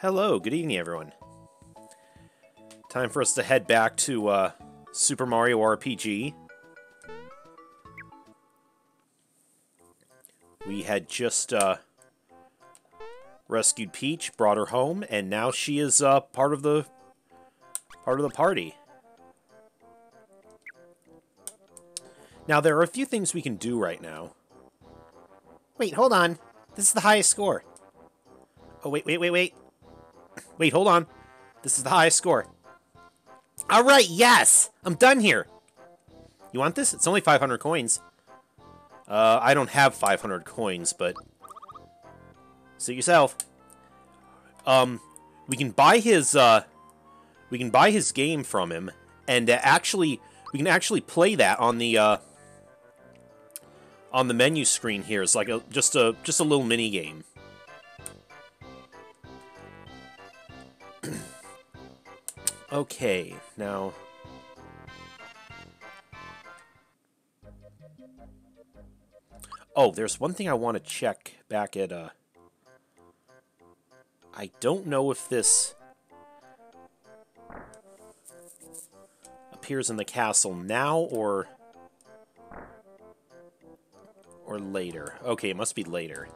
Hello, good evening, everyone. Time for us to head back to uh, Super Mario RPG. We had just uh, rescued Peach, brought her home, and now she is uh, part of the part of the party. Now there are a few things we can do right now. Wait, hold on. This is the highest score. Oh wait, wait, wait, wait. Wait, hold on. This is the highest score. All right, yes! I'm done here. You want this? It's only 500 coins. Uh, I don't have 500 coins, but... See yourself. Um, we can buy his, uh... We can buy his game from him, and uh, actually... We can actually play that on the, uh... On the menu screen here. It's like a, just a, just a little mini game. Okay, now... Oh, there's one thing I want to check back at, uh... I don't know if this appears in the castle now or... Or later. Okay, it must be later.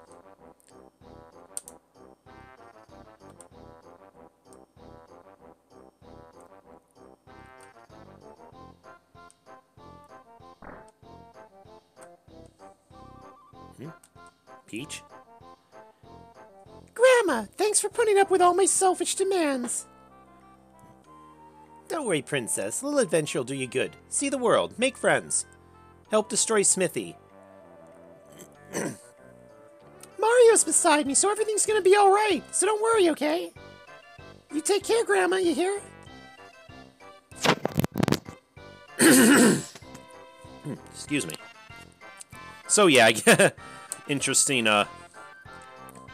Peach? Grandma, thanks for putting up with all my selfish demands. Don't worry, Princess. A little adventure will do you good. See the world, make friends. Help destroy Smithy. Mario's beside me, so everything's gonna be alright. So don't worry, okay? You take care, Grandma, you hear? Excuse me. So yeah, interesting uh,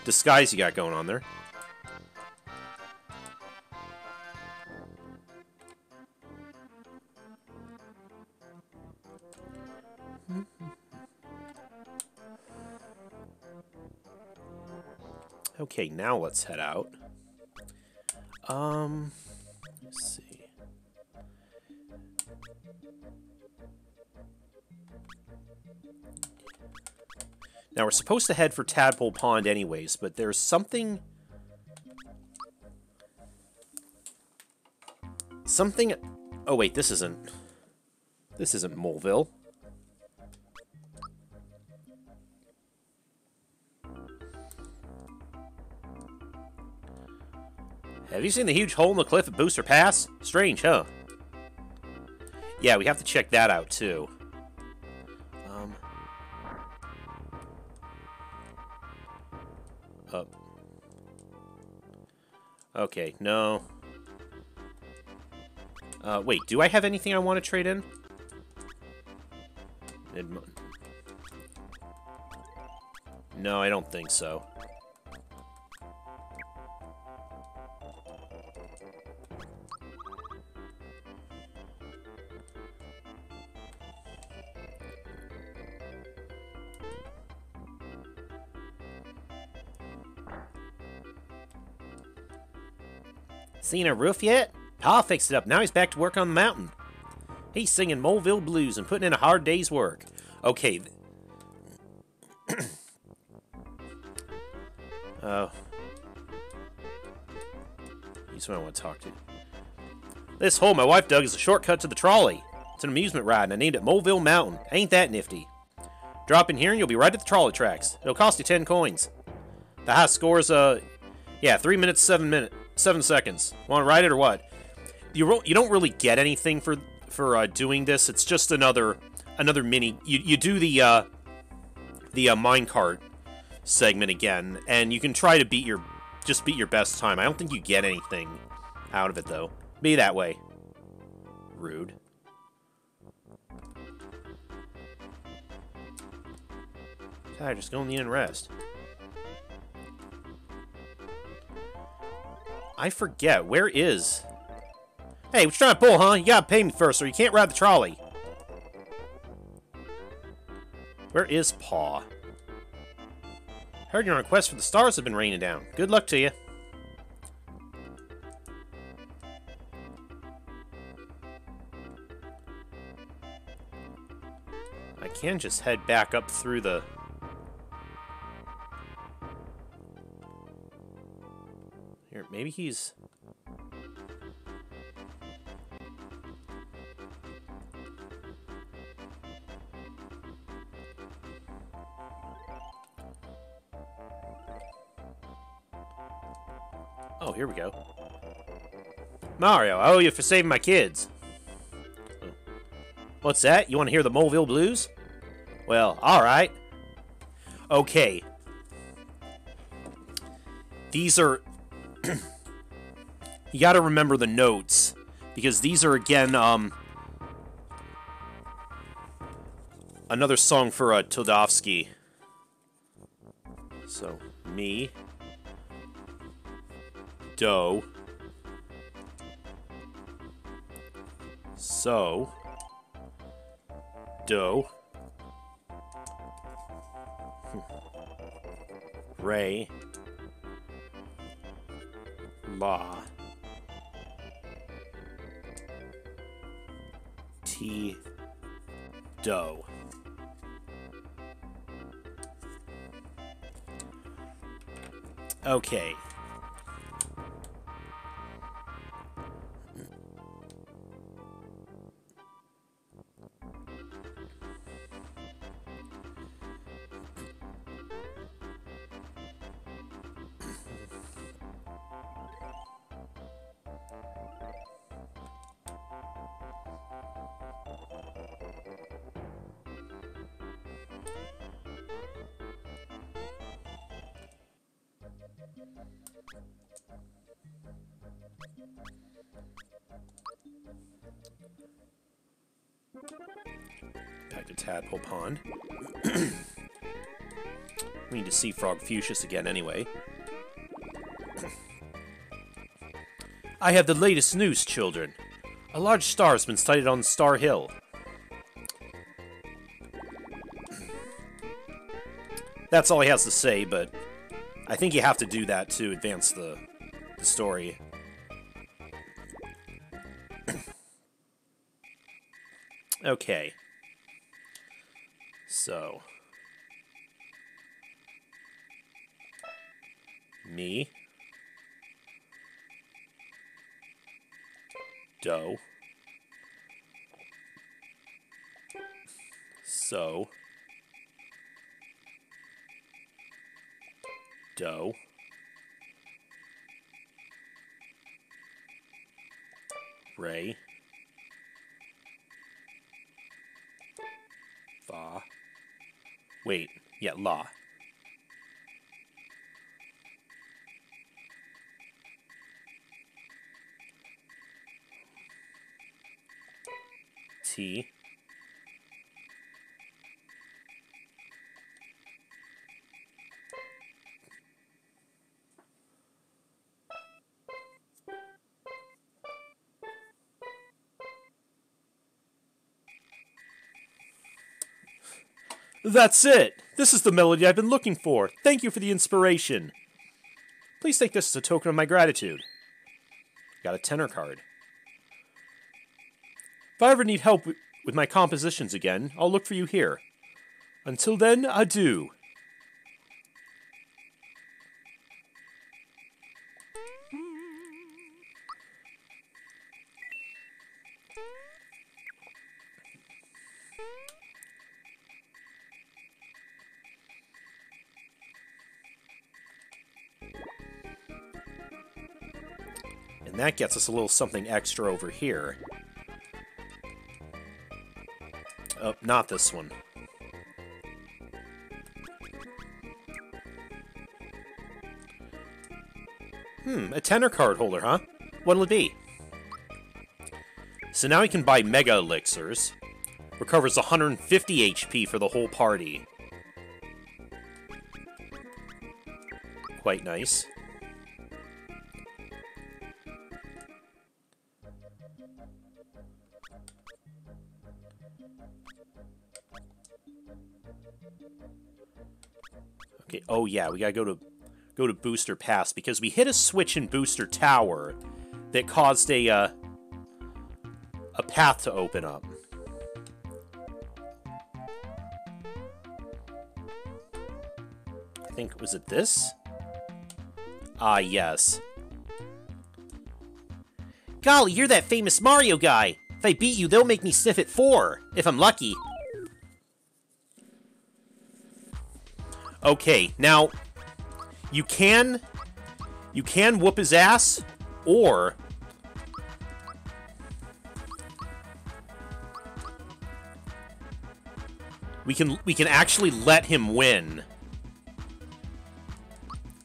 disguise you got going on there. Okay, now let's head out. Um, let's see. Now, we're supposed to head for Tadpole Pond anyways, but there's something... Something... Oh, wait, this isn't... This isn't Moleville. Have you seen the huge hole in the cliff at Booster Pass? Strange, huh? Yeah, we have to check that out, too. Up. Okay, no. Uh, wait, do I have anything I want to trade in? No, I don't think so. Seen a roof yet? Pa fixed it up. Now he's back to work on the mountain. He's singing Moleville blues and putting in a hard day's work. Okay. Oh. He's what I want to talk to. This hole my wife dug is a shortcut to the trolley. It's an amusement ride, and I named it Moleville Mountain. Ain't that nifty? Drop in here, and you'll be right at the trolley tracks. It'll cost you 10 coins. The high score is, uh, yeah, 3 minutes, 7 minutes. Seven seconds. Want to ride it or what? You you don't really get anything for for uh, doing this. It's just another another mini. You you do the uh, the uh, minecart segment again, and you can try to beat your just beat your best time. I don't think you get anything out of it though. Be that way. Rude. Tired, just go in the and rest. I forget. Where is... Hey, what you trying to pull, huh? You gotta pay me first, or you can't ride the trolley. Where is Paw? Heard you're on a quest for the stars have been raining down. Good luck to you. I can just head back up through the... maybe he's... Oh, here we go. Mario, I owe you for saving my kids. Oh. What's that? You want to hear the Moleville Blues? Well, alright. Okay. These are... you gotta remember the notes. Because these are, again, um... Another song for uh, Toadofsky. So, me... Do. So... Do. Ray. La. T. Do. Okay. See Frogfucius again anyway. I have the latest news, children. A large star has been sighted on Star Hill. That's all he has to say, but I think you have to do that to advance the, the story. okay. So. Me. Do. So. Do. Ray. Fa. Wait, yeah, La. T. That's it! This is the melody I've been looking for. Thank you for the inspiration. Please take this as a token of my gratitude. Got a tenor card. If I ever need help wi- with my compositions again, I'll look for you here. Until then, adieu. And that gets us a little something extra over here. Oh, not this one. Hmm, a tenor card holder, huh? What'll it be? So now he can buy Mega Elixirs. Recovers 150 HP for the whole party. Quite nice. Oh yeah, we gotta go to go to Booster Pass because we hit a switch in Booster Tower that caused a uh, a path to open up. I think was it this? Ah, yes. Golly, you're that famous Mario guy. If I beat you, they'll make me Sniffit four, if I'm lucky. Okay, now you can you can whoop his ass, or we can we can actually let him win.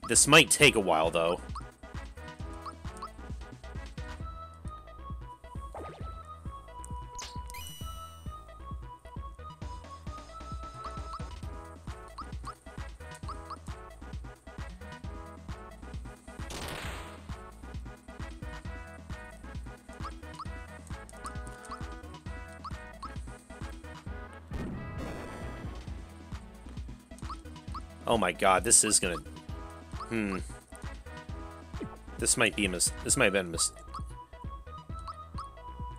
This might take a while though. My god, this is gonna... Hmm. This might be a mis... This might have been a mis...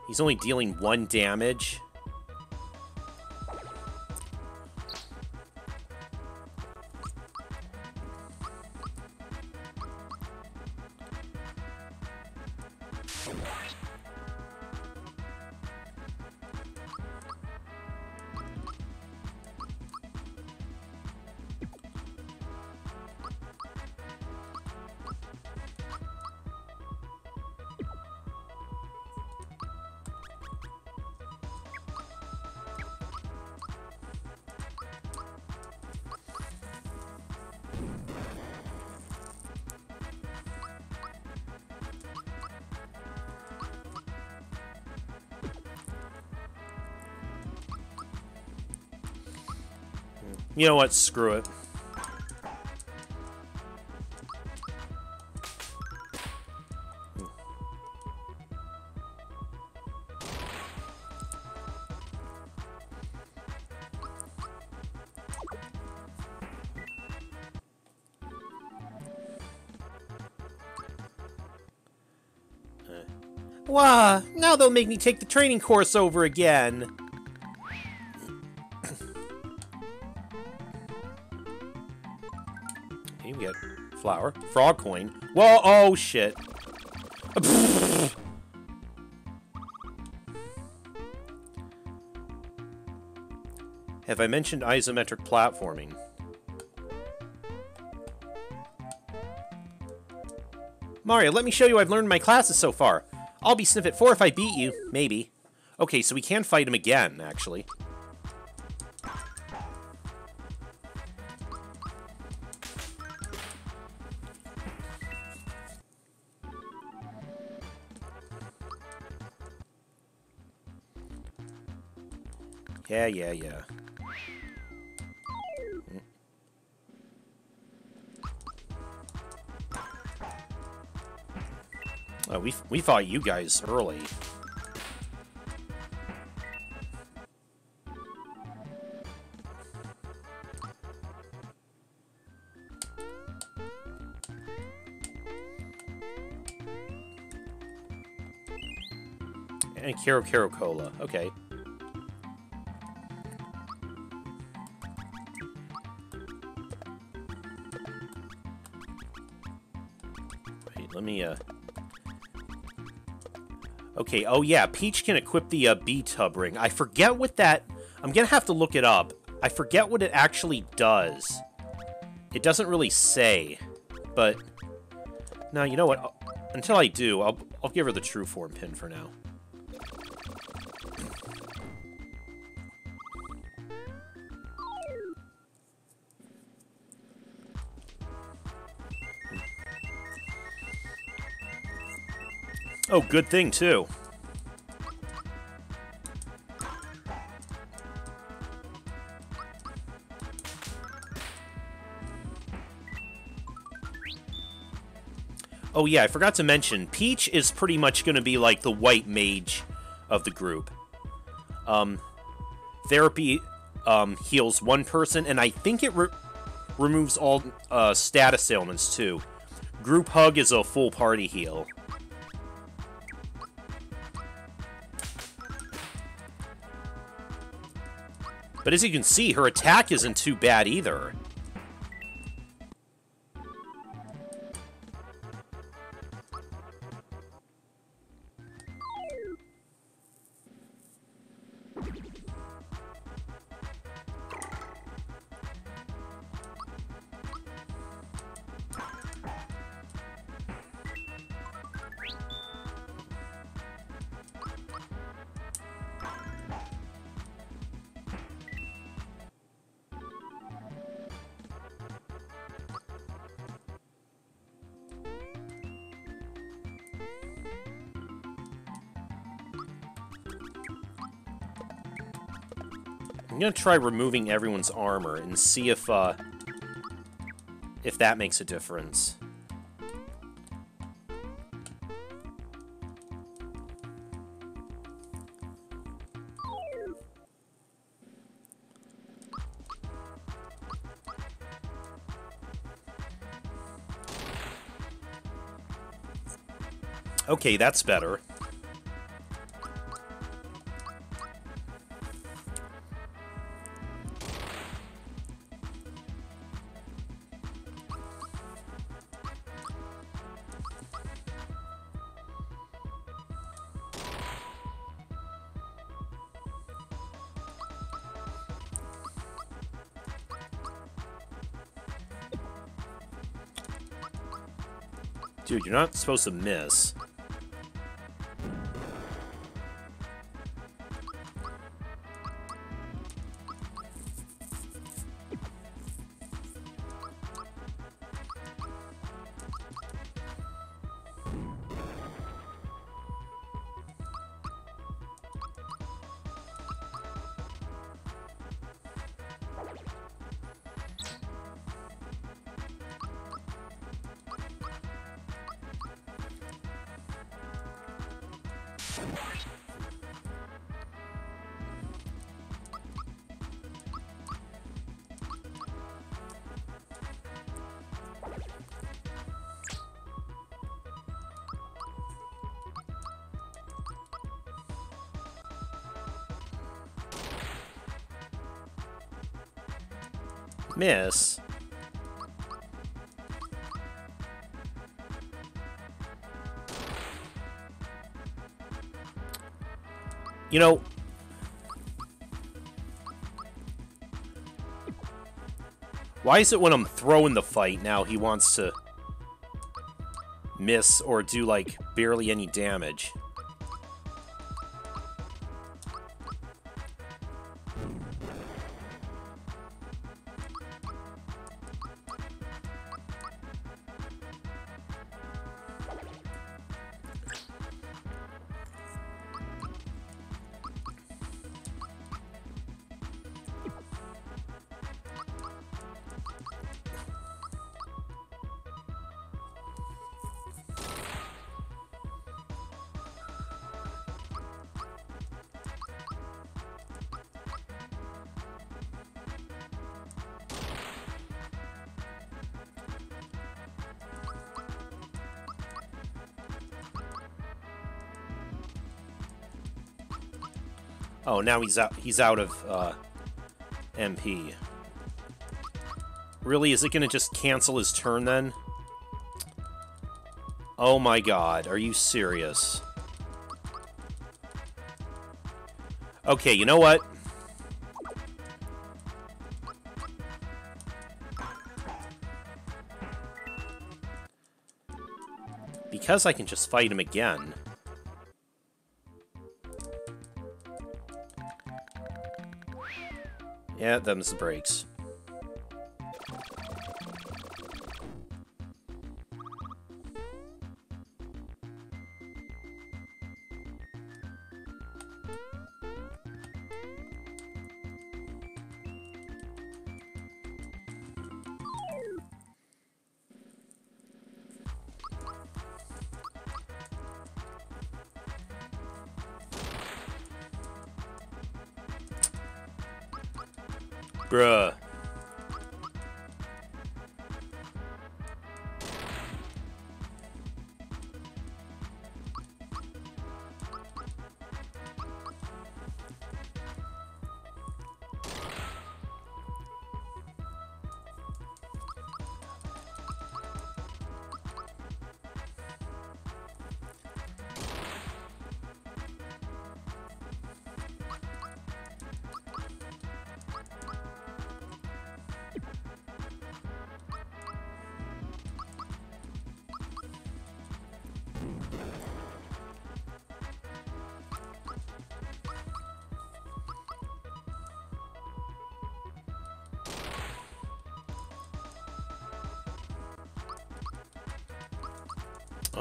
He's only dealing one damage. You know what? Screw it. Wah, now they'll make me take the training course over again. Flower. Frog coin. Whoa, oh shit. Have I mentioned isometric platforming? Mario, let me show you I've learned my classes so far. I'll be Sniffit 4 if I beat you. Maybe. Okay, so we can fight him again, actually. Yeah, yeah. Oh, we, we fought you guys early. And Kero Kero Cola. Okay. Uh... Okay, oh yeah, Peach can equip the uh, B'tub Ring. I forget what that... I'm gonna have to look it up. I forget what it actually does. It doesn't really say, but... Now, you know what? Until I do, I'll, I'll give her the true form pin for now. Oh, good thing, too. Oh yeah, I forgot to mention, Peach is pretty much going to be like the white mage of the group. Um, therapy um, heals one person, and I think it re removes all uh, status ailments too. Group hug is a full party heal. But as you can see, her attack isn't too bad either. Gonna try removing everyone's armor and see if, uh, if that makes a difference. Okay, that's better. Dude, you're not supposed to miss. Miss. You know... Why is it when I'm throwing the fight now he wants to miss or do, like, barely any damage? Oh, now he's out. He's out of uh, MP. Really, is it going to just cancel his turn then? Oh my god, are you serious? Okay, you know what? Because I can just fight him again. Yeah, them's the breaks.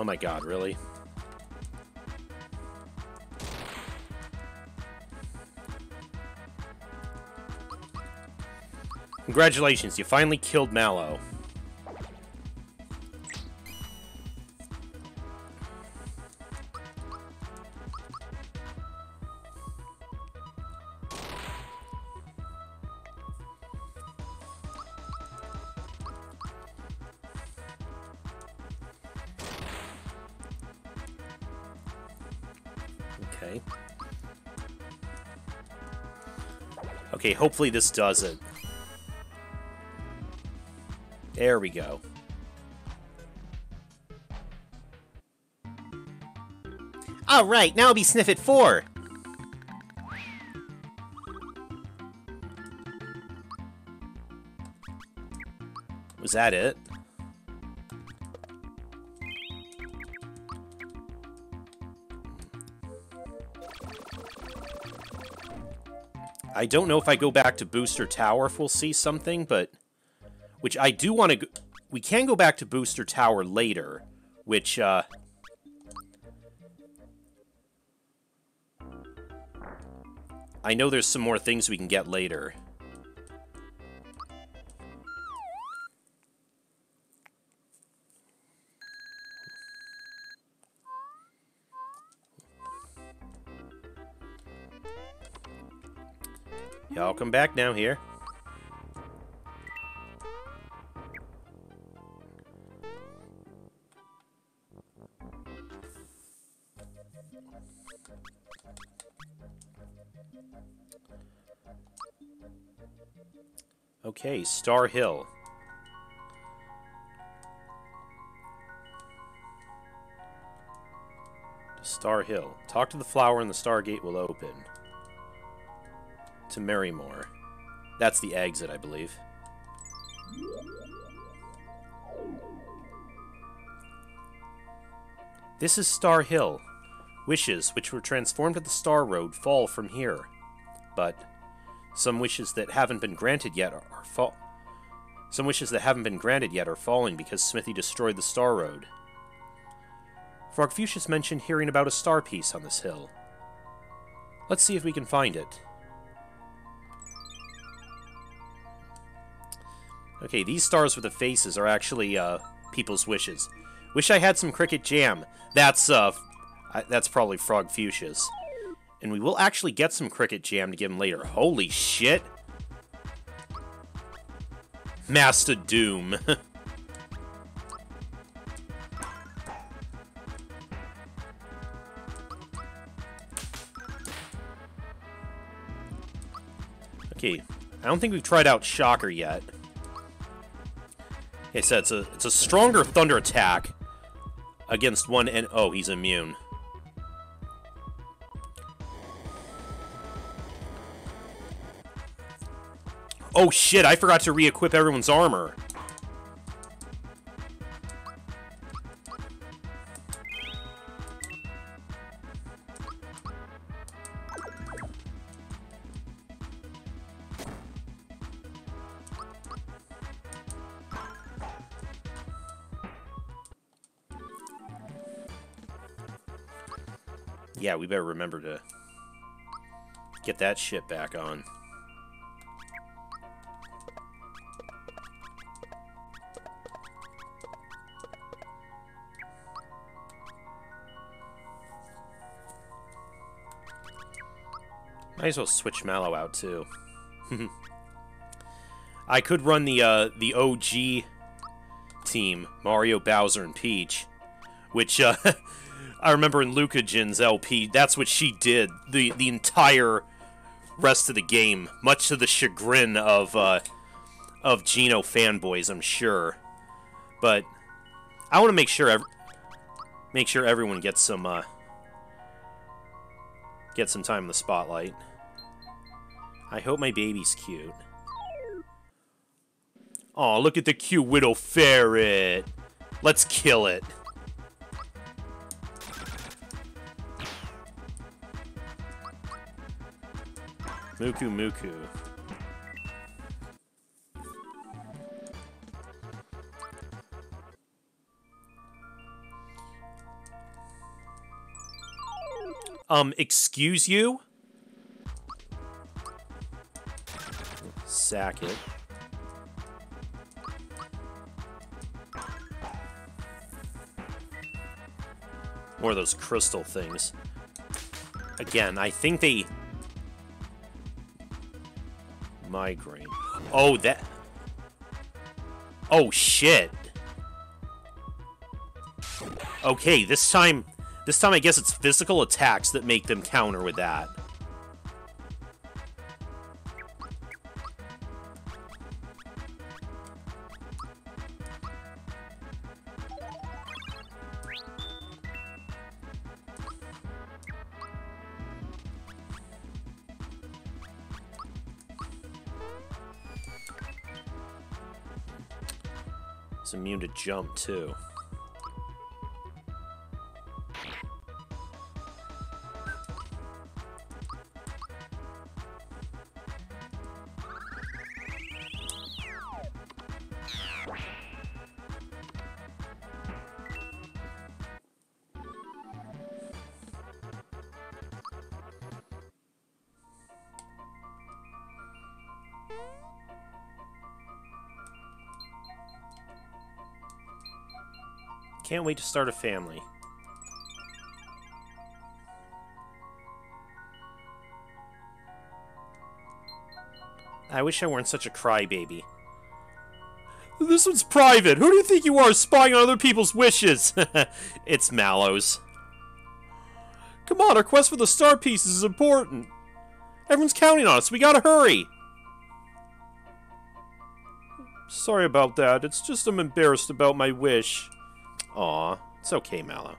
Oh my god, really? Congratulations, you finally killed Mallow. Hopefully this does it. There we go. All right, now I'll be Sniffit 4. Was that it? I don't know if I go back to Booster Tower if we'll see something, but... Which I do want to... Go we can go back to Booster Tower later, which, uh... I know there's some more things we can get later. Y'all come back now here. Okay, Star Hill. Star Hill. Talk to the flower and the Stargate will open. To Marrymore. That's the exit, I believe. This is Star Hill. Wishes, which were transformed at the Star Road, fall from here. But some wishes that haven't been granted yet are, are fall. Some wishes that haven't been granted yet are falling because Smithy destroyed the Star Road. Frogfucius mentioned hearing about a star piece on this hill. Let's see if we can find it. Okay, these stars with the faces are actually uh, people's wishes. Wish I had some cricket jam. That's uh, I, that's probably Frogfucius. And we will actually get some cricket jam to give him later. Holy shit! Master Doom. okay, I don't think we've tried out Shocker yet. Okay, said it's a it's a stronger thunder attack against one and oh, he's immune. Oh shit, I forgot to re-equip everyone's armor. We better remember to get that shit back on. Might as well switch Mallow out, too. I could run the uh, the OG team, Mario, Bowser, and Peach, which uh, I remember in LucahJin's LP. That's what she did the the entire rest of the game, much to the chagrin of uh, of Geno fanboys, I'm sure. But I want to make sure make sure everyone gets some uh, get some time in the spotlight. I hope my baby's cute. Oh, look at the cute widow ferret. Let's kill it. Muku Muku. Um, excuse you? Sack it. More of those crystal things. Again, I think they... Migraine. Oh, that... Oh, shit. Okay, this time... This time I guess it's physical attacks that make them counter with that. Immune to jump, too. Can't wait to start a family. I wish I weren't such a crybaby. This one's private. Who do you think you are, spying on other people's wishes? it's Mallows. Come on, our quest for the star pieces is important. Everyone's counting on us. We gotta hurry. Sorry about that. It's just I'm embarrassed about my wish. Aw, it's okay, Mallow.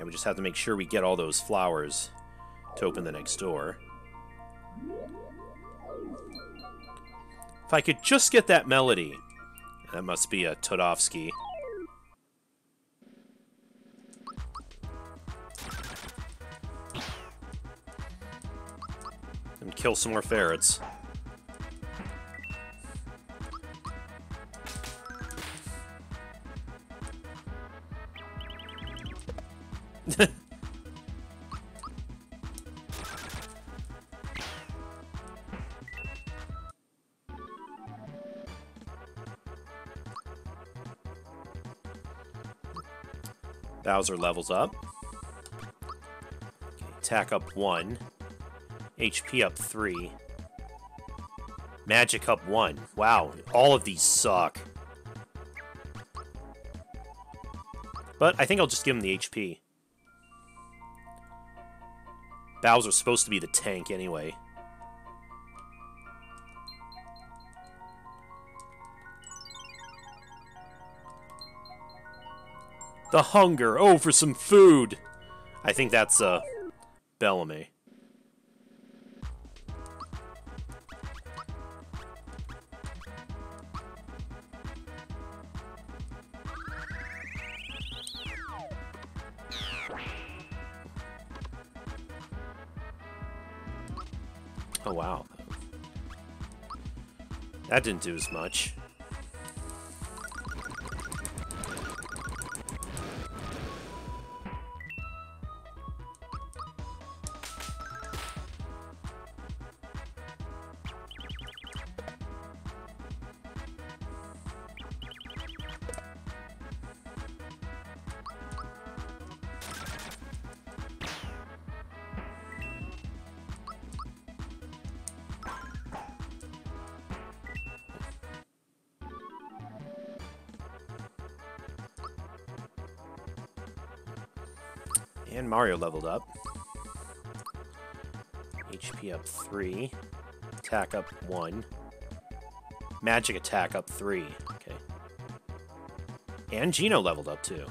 Yeah, we just have to make sure we get all those flowers to open the next door. If I could just get that melody. That must be a Toadofsky. And kill some more ferrets. Bowser levels up. Attack up one. HP up three. Magic up one. Wow, all of these suck. But I think I'll just give him the HP. Bowser's supposed to be the tank anyway. The hunger. Oh, for some food. I think that's, uh, Bellamy. Oh, wow. That didn't do as much. Mario leveled up. HP up 3. Attack up 1. Magic attack up 3. Okay. And Geno leveled up too.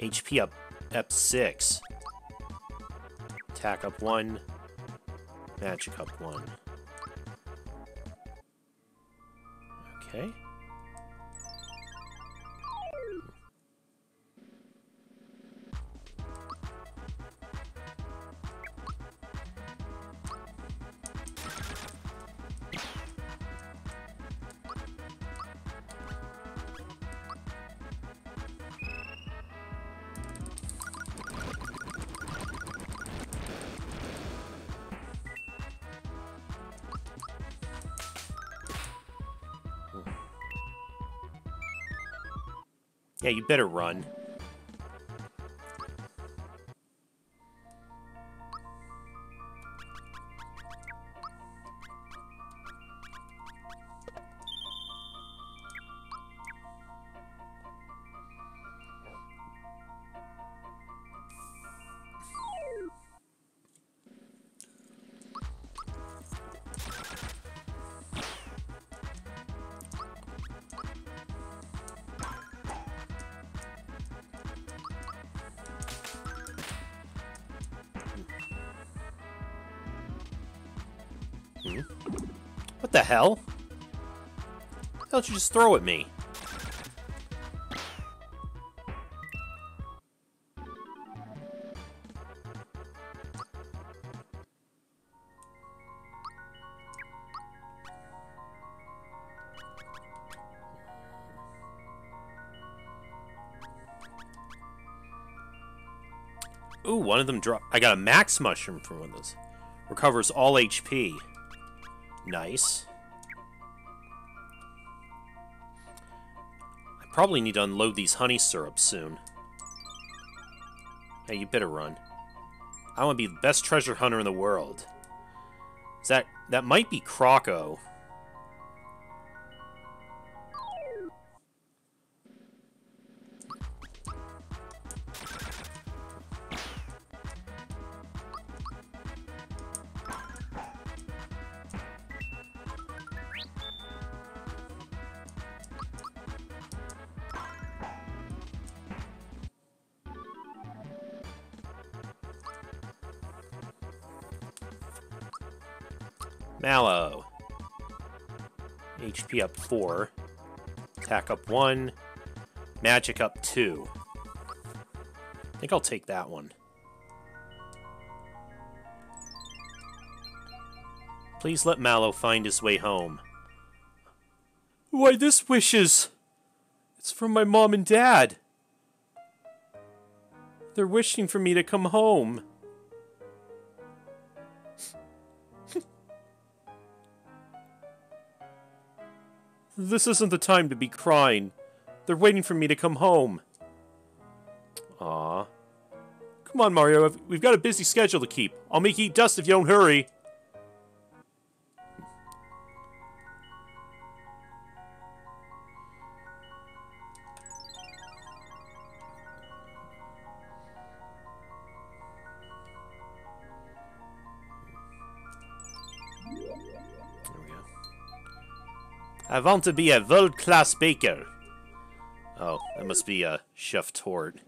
HP up up 6. Attack up 1. Magic up 1. Okay. Yeah, you better run. Hell? Why don't you just throw at me? Ooh, one of them dropped. I got a max mushroom from one of those. Recovers all HP. Nice. Probably need to unload these honey syrups soon. Hey, you better run. I want to be the best treasure hunter in the world. Is that... That might be Croco. 4. Attack up 1. Magic up 2. I think I'll take that one. Please let Mallow find his way home. Why, this wishes... It's from my mom and dad. They're wishing for me to come home. This isn't the time to be crying. They're waiting for me to come home. Aw. Come on, Mario. We've got a busy schedule to keep. I'll make you eat dust if you don't hurry. I want to be a world-class baker. Oh, that must be a Chef Torte.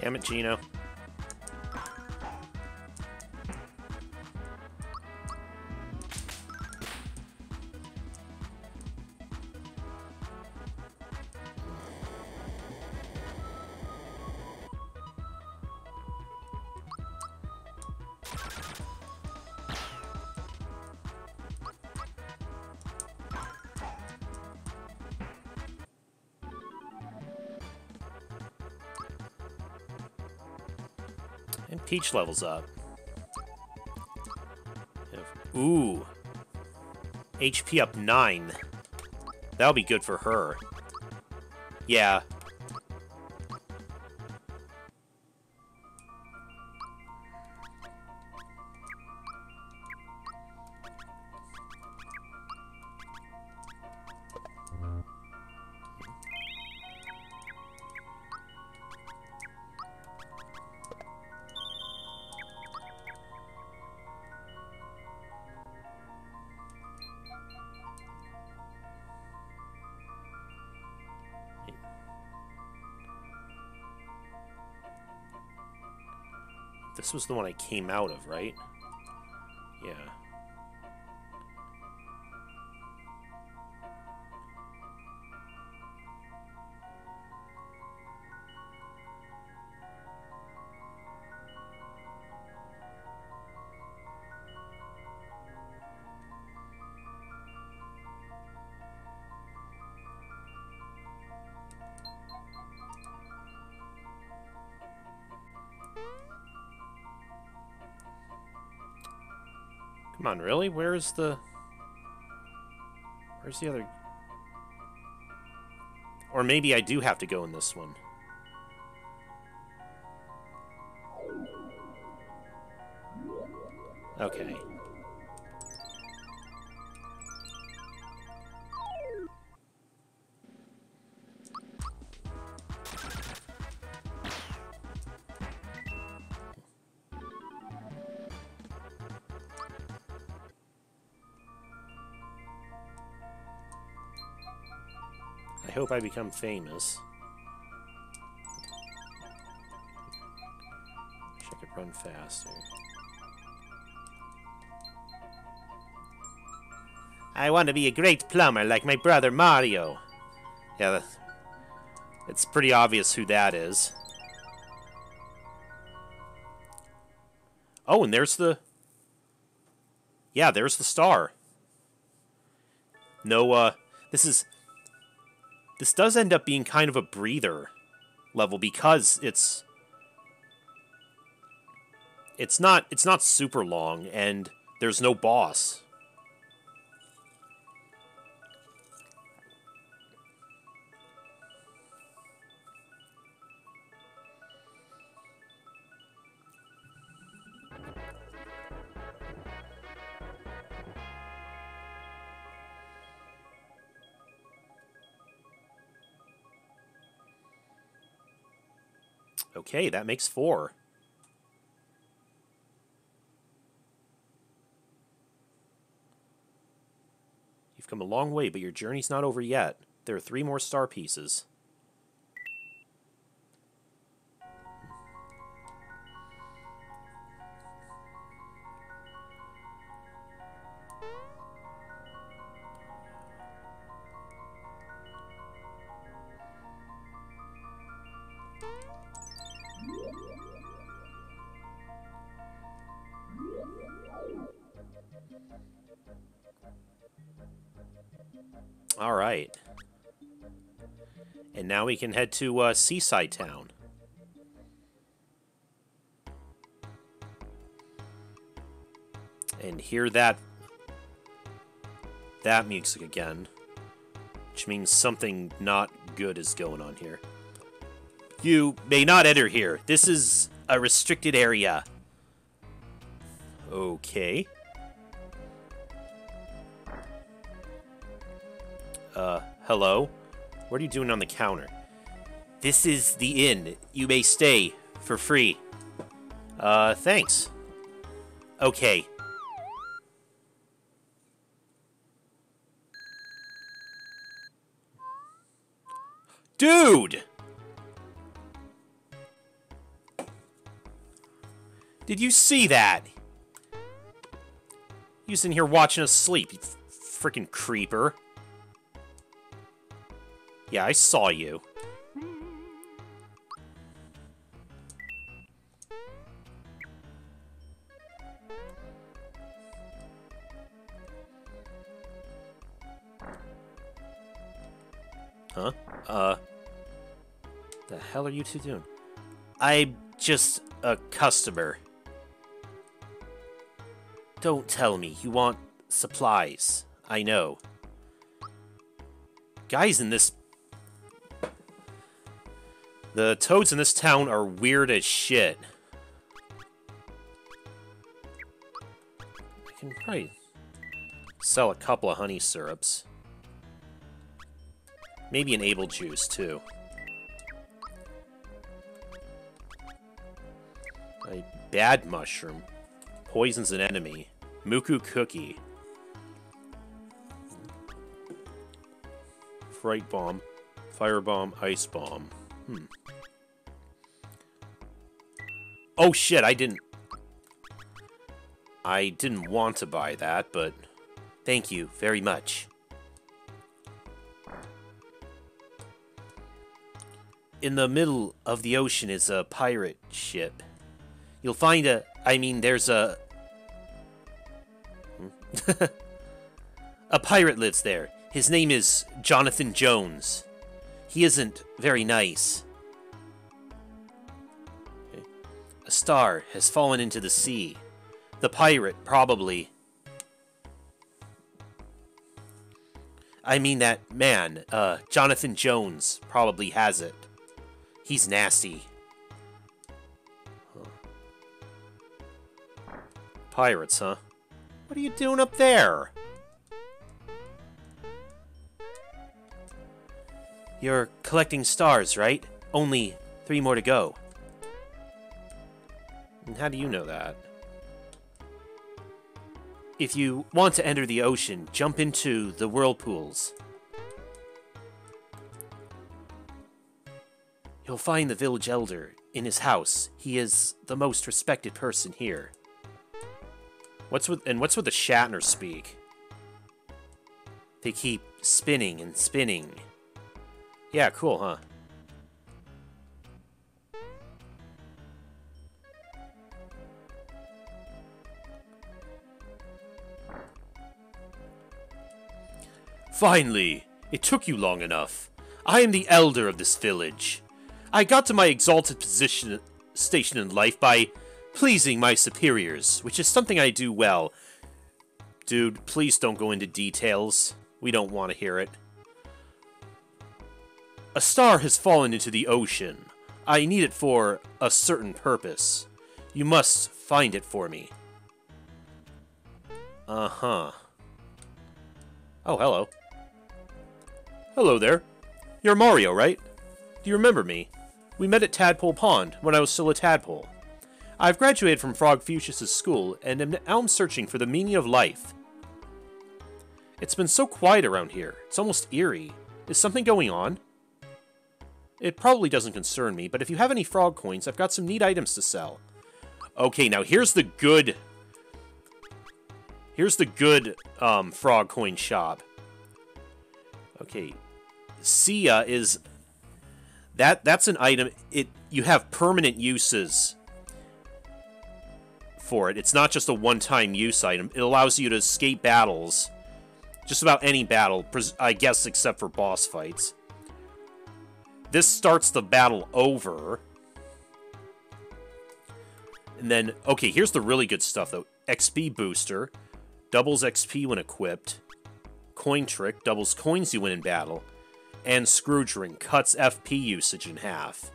Damn it, Geno. Peach levels up. Ooh. HP up 9. That'll be good for her. Yeah. This was the one I came out of, right? Come on, really? Where's the... Where's the other... Or maybe I do have to go in this one. Okay. Hope I become famous. Wish I could run faster. I want to be a great plumber like my brother Mario. Yeah, it's pretty obvious who that is. Oh, and there's the... Yeah, there's the star. No, uh, this is... This does end up being kind of a breather level because it's... It's not, it's not super long, and there's no boss. Okay, that makes four. You've come a long way, but your journey's not over yet. There are three more star pieces. Right. And now we can head to uh, Seaside Town. And hear that that music again. Which means something not good is going on here. You may not enter here. This is a restricted area. Okay. Uh, hello? What are you doing on the counter? This is the inn. You may stay for free. Uh, thanks. Okay. Dude! Did you see that? You in here watching us sleep, you freaking creeper. Yeah, I saw you. Huh? Uh... The hell are you two doing? I'm just a customer. Don't tell me you want supplies. I know. Guys in this... The toads in this town are weird as shit. I can probably sell a couple of honey syrups. Maybe an able juice, too. A bad mushroom. Poisons an enemy. Muku cookie. Fright bomb. Fire bomb, ice bomb. Hmm. Oh shit, I didn't... I didn't want to buy that, but... Thank you very much. In the middle of the ocean is a pirate ship. You'll find a... I mean, there's a... A pirate lives there. His name is Jonathan Jones. He isn't very nice. A star has fallen into the sea. The pirate, probably. I mean that man, uh, Jonathan Jones, probably has it. He's nasty. Pirates, huh? What are you doing up there? You're collecting stars, right? Only three more to go. How do you know that? If you want to enter the ocean, jump into the whirlpools. You'll find the village elder in his house. He is the most respected person here. What's with and what's with the Shatner speak? They keep spinning and spinning. Yeah, cool, huh? Finally! It took you long enough. I am the elder of this village. I got to my exalted position station in life by pleasing my superiors, which is something I do well. Dude, please don't go into details. We don't want to hear it. A star has fallen into the ocean. I need it for a certain purpose. You must find it for me. Uh-huh. Oh, hello. Hello there. You're Mario, right? Do you remember me? We met at Tadpole Pond when I was still a tadpole. I've graduated from Frogfucius's school and am now searching for the meaning of life. It's been so quiet around here. It's almost eerie. Is something going on? It probably doesn't concern me, but if you have any frog coins, I've got some neat items to sell. Okay, now here's the good... Here's the good um, frog coin shop. Okay. See Ya is... That That's an item... It You have permanent uses for it. It's not just a one-time use item. It allows you to escape battles. Just about any battle, I guess except for boss fights. This starts the battle over. And then, okay, here's the really good stuff, though. XP booster. Doubles XP when equipped. Coin trick. Doubles coins you win in battle. And Scrooge ring. Cuts FP usage in half.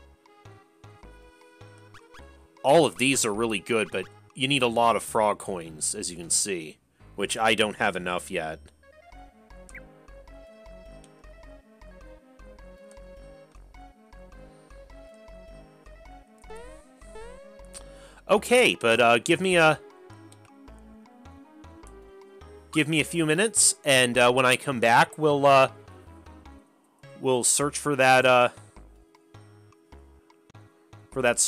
All of these are really good, but you need a lot of frog coins, as you can see, which I don't have enough yet. Okay, but uh, give me a give me a few minutes, and uh, when I come back, we'll uh, we'll search for that uh, for that